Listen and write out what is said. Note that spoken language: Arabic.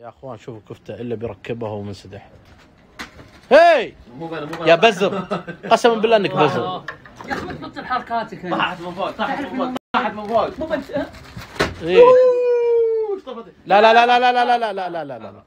يا اخوان شوفوا كفته الا بيركبها ومنسدح هي يا بزر قسما بالله انك بزر يا أخي ما تبطل حركاتك انت طاحت من فوق طاحت من فوق طاحت من فوق مو بنت إيه. لا لا لا لا لا لا لا لا لا لا لا